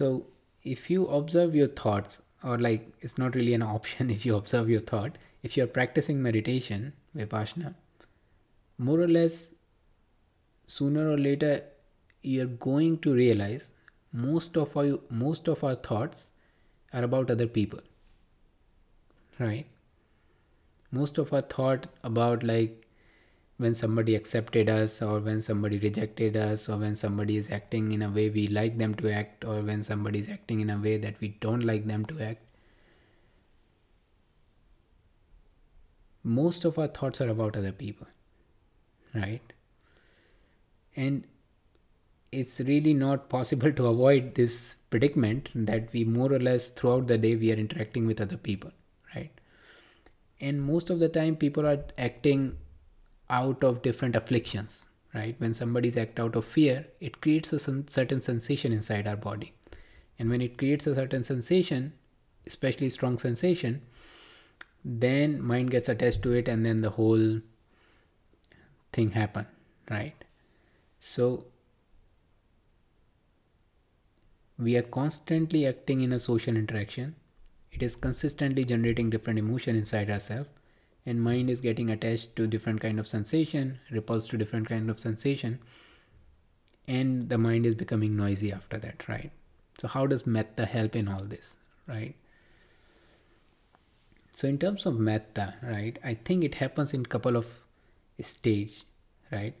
So if you observe your thoughts, or like it's not really an option if you observe your thought, if you're practicing meditation, Vipassana, more or less, sooner or later, you're going to realize most of our most of our thoughts are about other people right? Most of our thought about like when somebody accepted us or when somebody rejected us or when somebody is acting in a way we like them to act or when somebody is acting in a way that we don't like them to act most of our thoughts are about other people right? And it's really not possible to avoid this predicament that we more or less throughout the day we are interacting with other people right? And most of the time people are acting out of different afflictions right? When somebody's act out of fear it creates a certain sensation inside our body. And when it creates a certain sensation especially strong sensation then mind gets attached to it and then the whole thing happen right? So we are constantly acting in a social interaction. It is consistently generating different emotion inside ourselves and mind is getting attached to different kind of sensation repulsed to different kind of sensation and the mind is becoming noisy after that right so how does metta help in all this right so in terms of metta right i think it happens in couple of stage right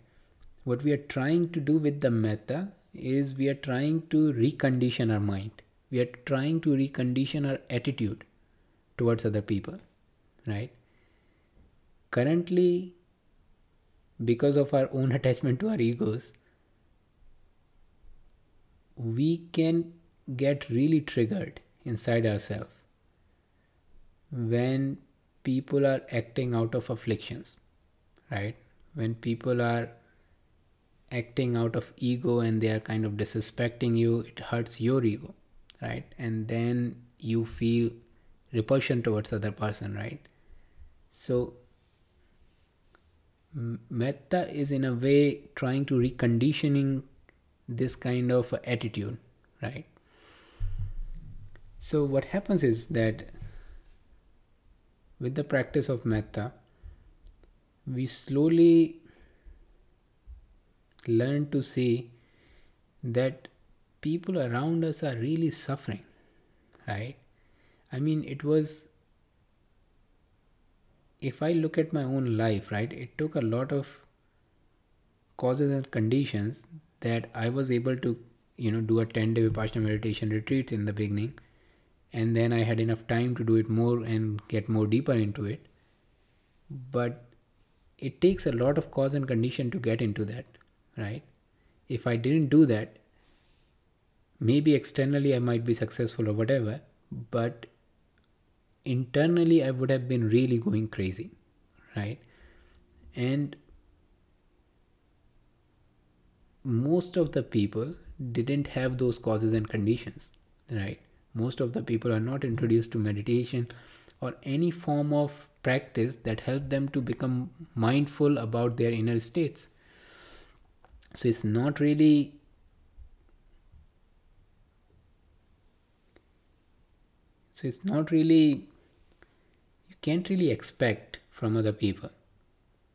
what we are trying to do with the metta is we are trying to recondition our mind. We are trying to recondition our attitude towards other people, right? Currently, because of our own attachment to our egos, we can get really triggered inside ourselves when people are acting out of afflictions, right? When people are acting out of ego and they are kind of disrespecting you, it hurts your ego, right? And then you feel repulsion towards other person, right? So metta is in a way trying to reconditioning this kind of attitude, right? So what happens is that with the practice of metta, we slowly learn to see that people around us are really suffering, right? I mean, it was, if I look at my own life, right, it took a lot of causes and conditions that I was able to, you know, do a 10 day Vipassana meditation retreat in the beginning. And then I had enough time to do it more and get more deeper into it. But it takes a lot of cause and condition to get into that right? If I didn't do that, maybe externally I might be successful or whatever, but internally I would have been really going crazy, right? And most of the people didn't have those causes and conditions, right? Most of the people are not introduced to meditation or any form of practice that help them to become mindful about their inner states so it's not really so it's not really can't really expect from other people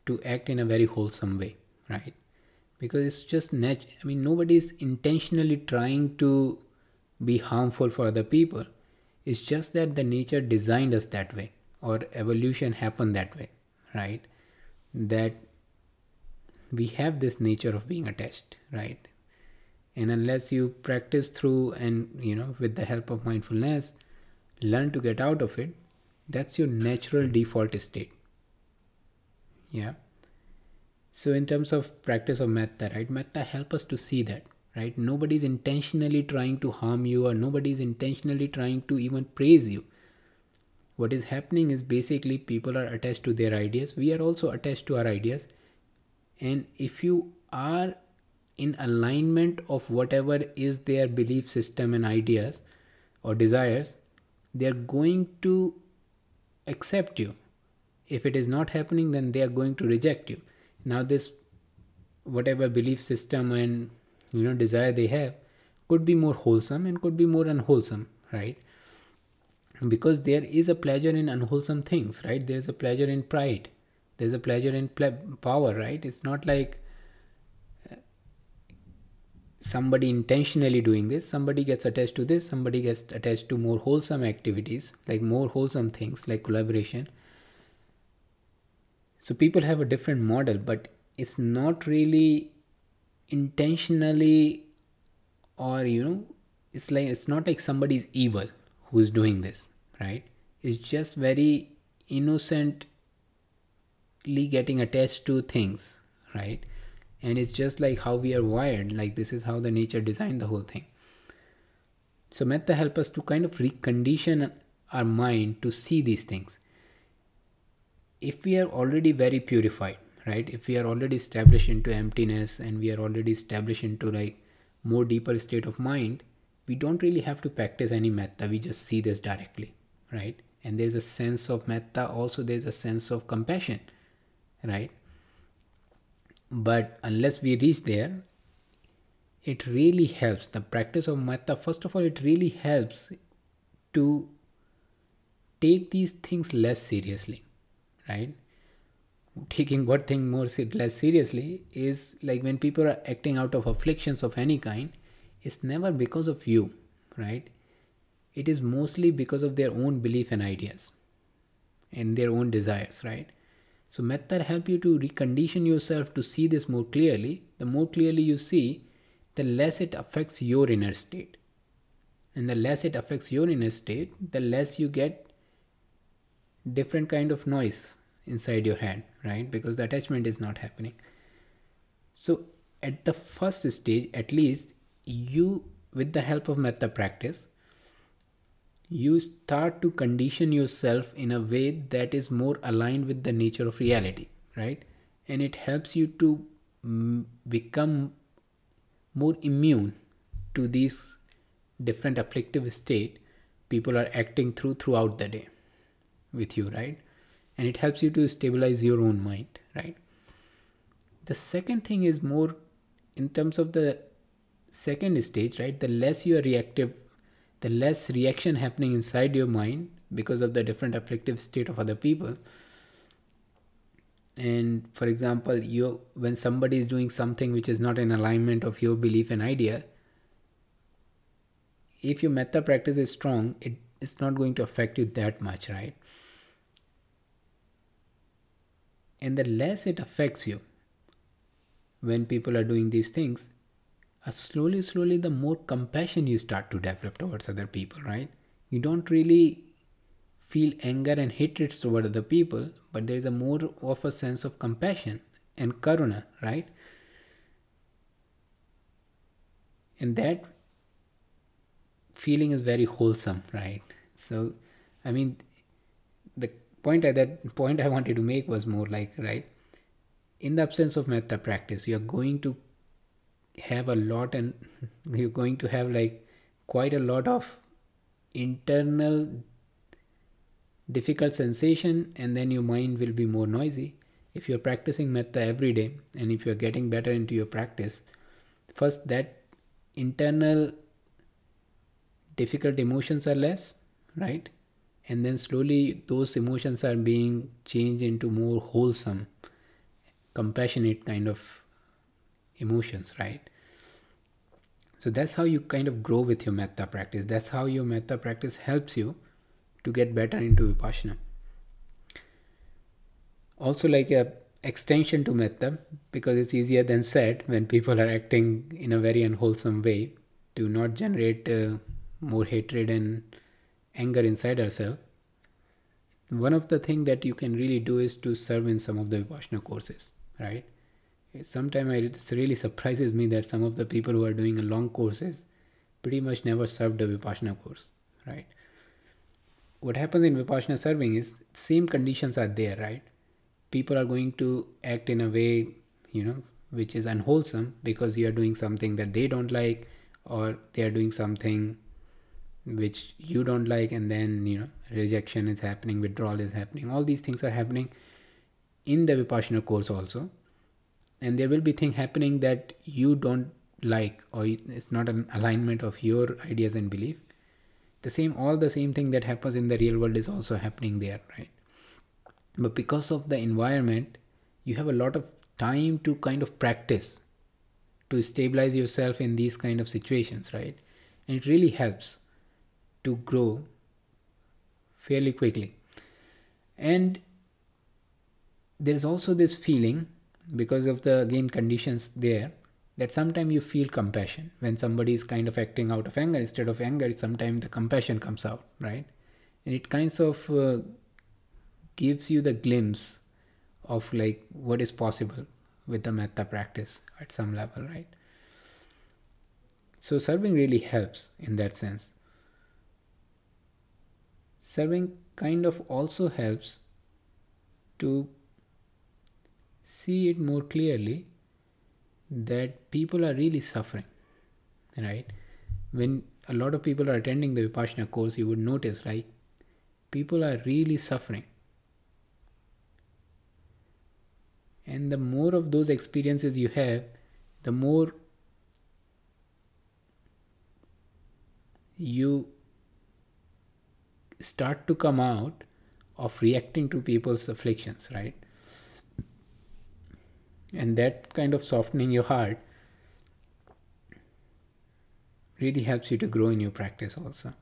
to act in a very wholesome way right? Because it's just nat i mean nobody is intentionally trying to be harmful for other people. It's just that the nature designed us that way or evolution happened that way right? That we have this nature of being attached right? And unless you practice through and you know with the help of mindfulness learn to get out of it that's your natural default state. Yeah. So in terms of practice of metta right metta help us to see that right? Nobody's intentionally trying to harm you or nobody's intentionally trying to even praise you. What is happening is basically people are attached to their ideas. We are also attached to our ideas. And if you are in alignment of whatever is their belief system and ideas or desires they are going to accept you. If it is not happening then they are going to reject you. Now this whatever belief system and you know desire they have could be more wholesome and could be more unwholesome right? Because there is a pleasure in unwholesome things right? There's a pleasure in pride. There's a pleasure in ple- power right? It's not like somebody intentionally doing this somebody gets attached to this somebody gets attached to more wholesome activities like more wholesome things like collaboration. So people have a different model but it's not really intentionally or you know it's like it's not like somebody's evil who's doing this right? It's just very innocently getting attached to things right and it's just like how we are wired like this is how the nature designed the whole thing. So metta help us to kind of recondition our mind to see these things. If we are already very purified right? If we are already established into emptiness and we are already established into like more deeper state of mind we don't really have to practice any metta. We just see this directly right? And there's a sense of metta. Also there's a sense of compassion right but unless we reach there it really helps. The practice of metta first of all it really helps to take these things less seriously right? Taking what thing more less seriously is like when people are acting out of afflictions of any kind it's never because of you right? It is mostly because of their own belief and ideas and their own desires right so metta help you to recondition yourself to see this more clearly the more clearly you see the less it affects your inner state. And the less it affects your inner state the less you get different kind of noise inside your head right? Because the attachment is not happening. So at the first stage at least you with the help of metta practice you start to condition yourself in a way that is more aligned with the nature of reality right? And it helps you to m- become more immune to these different afflictive state people are acting through throughout the day with you right? And it helps you to stabilize your own mind right? The second thing is more in terms of the second stage right? The less you are reactive the less reaction happening inside your mind because of the different afflictive state of other people. And for example you when somebody is doing something which is not in alignment of your belief and idea if your metta practice is strong it is not going to affect you that much right? And the less it affects you when people are doing these things uh, slowly slowly the more compassion you start to develop towards other people right? You don't really feel anger and hatred toward other people but there is a more of a sense of compassion and karuna right? And that feeling is very wholesome right? So i mean the point at that point I wanted to make was more like right? In the absence of metta practice you're going to have a lot and you're going to have like quite a lot of internal difficult sensation and then your mind will be more noisy. If you're practicing metta every day and if you're getting better into your practice first that internal difficult emotions are less right? And then slowly those emotions are being changed into more wholesome compassionate kind of emotions right? So that's how you kind of grow with your metta practice. That's how your metta practice helps you to get better into vipassana. Also like a extension to metta because it's easier than said when people are acting in a very unwholesome way to not generate uh, more hatred and anger inside ourselves. One of the things that you can really do is to serve in some of the vipassana courses right sometimes it really surprises me that some of the people who are doing long courses pretty much never served a vipassana course right? What happens in vipassana serving is same conditions are there right? People are going to act in a way you know which is unwholesome because you are doing something that they don't like or they are doing something which you don't like and then you know rejection is happening withdrawal is happening. All these things are happening in the vipassana course also and there will be thing happening that you don't like or it's not an alignment of your ideas and belief. The same all the same thing that happens in the real world is also happening there right? But because of the environment you have a lot of time to kind of practice to stabilize yourself in these kind of situations right? And it really helps to grow fairly quickly. And there's also this feeling because of the again conditions there that sometimes you feel compassion. When somebody is kind of acting out of anger instead of anger sometimes the compassion comes out right? And it kinds of uh, gives you the glimpse of like what is possible with the metta practice at some level right? So serving really helps in that sense. Serving kind of also helps to see it more clearly that people are really suffering right? When a lot of people are attending the vipassana course you would notice right? People are really suffering. And the more of those experiences you have the more you start to come out of reacting to people's afflictions right and that kind of softening your heart really helps you to grow in your practice also